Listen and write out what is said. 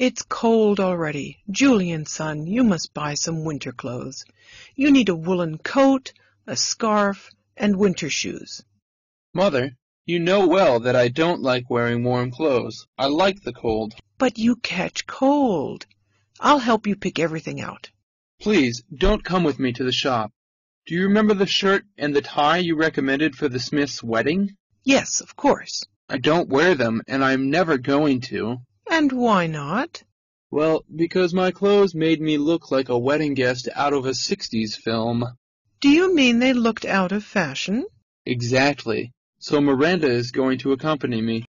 It's cold already. Julian, son, you must buy some winter clothes. You need a woolen coat, a scarf, and winter shoes. Mother, you know well that I don't like wearing warm clothes. I like the cold. But you catch cold. I'll help you pick everything out. Please, don't come with me to the shop. Do you remember the shirt and the tie you recommended for the Smith's wedding? Yes, of course. I don't wear them, and I'm never going to. And why not? Well, because my clothes made me look like a wedding guest out of a 60s film. Do you mean they looked out of fashion? Exactly. So Miranda is going to accompany me.